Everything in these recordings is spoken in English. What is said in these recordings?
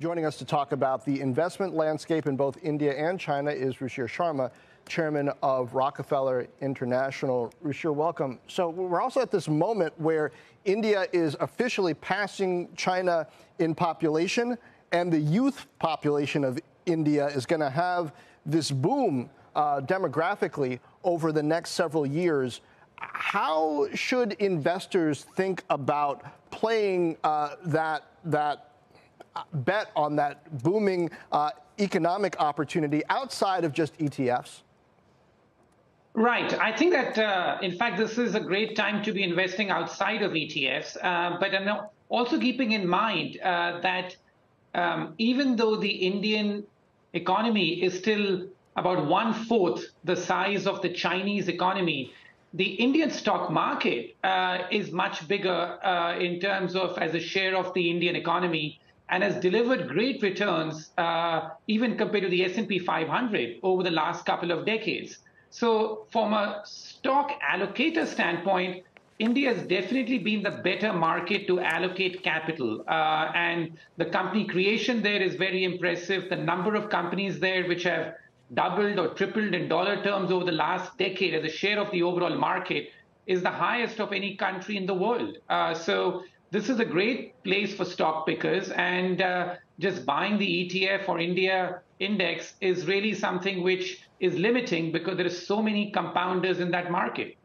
Joining us to talk about the investment landscape in both India and China is Ruchir Sharma, chairman of Rockefeller International. Ruchir, welcome. So we're also at this moment where India is officially passing China in population, and the youth population of India is going to have this boom uh, demographically over the next several years. How should investors think about playing uh, that that bet on that booming uh, economic opportunity outside of just ETFs? Right. I think that, uh, in fact, this is a great time to be investing outside of ETFs. Uh, but I'm also keeping in mind uh, that um, even though the Indian economy is still about one fourth the size of the Chinese economy, the Indian stock market uh, is much bigger uh, in terms of as a share of the Indian economy and has delivered great returns uh, even compared to the S&P 500 over the last couple of decades. So from a stock allocator standpoint, India has definitely been the better market to allocate capital. Uh, and the company creation there is very impressive. The number of companies there which have doubled or tripled in dollar terms over the last decade as a share of the overall market is the highest of any country in the world. Uh, so this is a great place for stock pickers, and uh, just buying the ETF or India index is really something which is limiting because there are so many compounders in that market.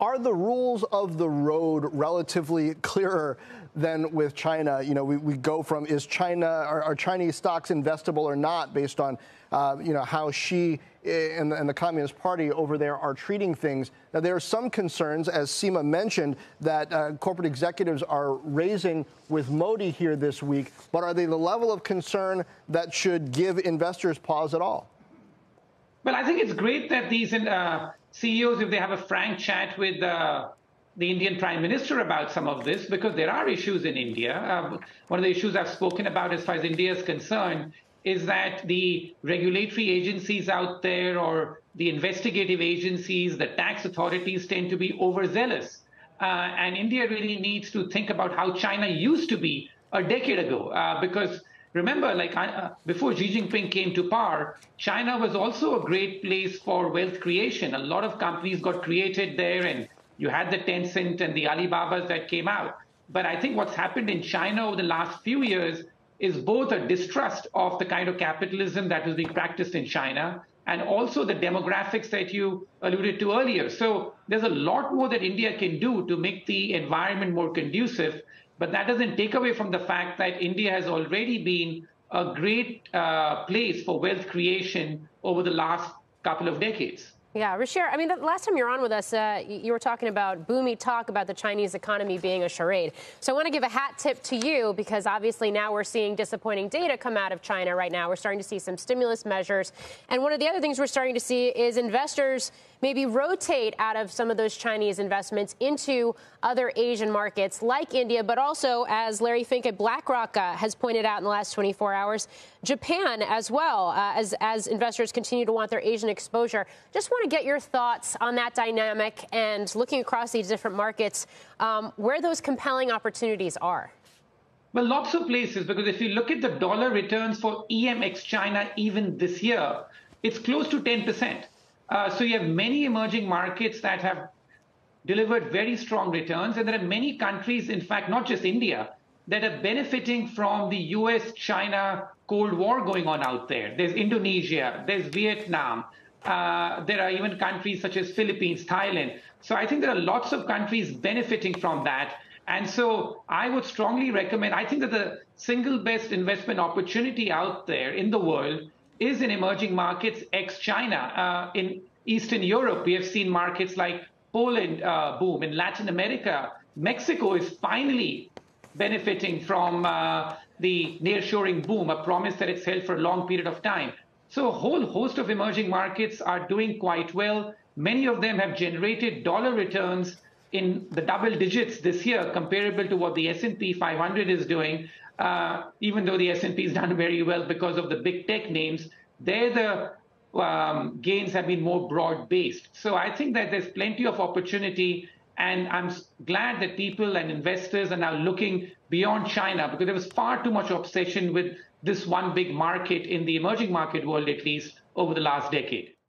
Are the rules of the road relatively clearer than with China? You know, we, we go from is China, are, are Chinese stocks investable or not based on, uh, you know, how Xi and, and, the Communist Party over there are treating things. Now, there are some concerns, as Seema mentioned, that uh, corporate executives are raising with Modi here this week, but are they the level of concern that should give investors pause at all? I think it's great that these uh, CEOs, if they have a frank chat with uh, the Indian Prime Minister about some of this, because there are issues in India. Uh, one of the issues I've spoken about as far as India is concerned is that the regulatory agencies out there or the investigative agencies, the tax authorities tend to be overzealous. Uh, and India really needs to think about how China used to be a decade ago, uh, because Remember, like uh, before Xi Jinping came to power, China was also a great place for wealth creation. A lot of companies got created there, and you had the Tencent and the Alibabas that came out. But I think what's happened in China over the last few years is both a distrust of the kind of capitalism that was being practiced in China and also the demographics that you alluded to earlier. So there's a lot more that India can do to make the environment more conducive. But that doesn't take away from the fact that India has already been a great uh, place for wealth creation over the last couple of decades. Yeah, Ruchir, I mean, the last time you were on with us, uh, you were talking about boomy talk about the Chinese economy being a charade. So I want to give a hat tip to you because obviously now we're seeing disappointing data come out of China right now. We're starting to see some stimulus measures. And one of the other things we're starting to see is investors maybe rotate out of some of those Chinese investments into other Asian markets like India, but also, as Larry Fink at BlackRock uh, has pointed out in the last 24 hours, Japan as well, uh, as, as investors continue to want their Asian exposure. Just want to get your thoughts on that dynamic and looking across these different markets, um, where those compelling opportunities are. Well, lots of places, because if you look at the dollar returns for EMX China even this year, it's close to 10%. Uh, so you have many emerging markets that have delivered very strong returns. And there are many countries, in fact, not just India, that are benefiting from the US China Cold War going on out there. There's Indonesia, there's Vietnam, uh, there are even countries such as Philippines, Thailand. So I think there are lots of countries benefiting from that. And so I would strongly recommend, I think that the single best investment opportunity out there in the world is in emerging markets ex China. Uh, in Eastern Europe, we have seen markets like Poland uh, boom. In Latin America, Mexico is finally benefiting from uh, the nearshoring boom, a promise that it's held for a long period of time. So a whole host of emerging markets are doing quite well. Many of them have generated dollar returns in the double digits this year, comparable to what the S&P 500 is doing uh, even though the S&P has done very well because of the big tech names, there the um, gains have been more broad-based. So I think that there's plenty of opportunity, and I'm glad that people and investors are now looking beyond China because there was far too much obsession with this one big market in the emerging market world, at least over the last decade.